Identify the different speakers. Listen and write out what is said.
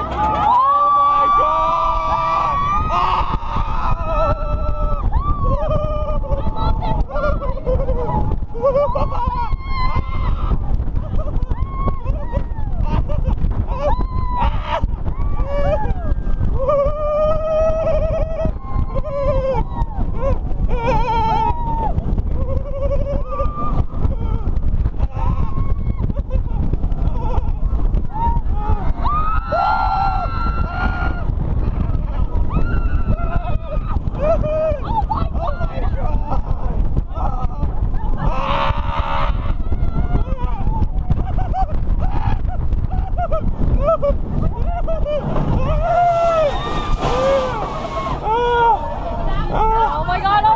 Speaker 1: Oh! my god,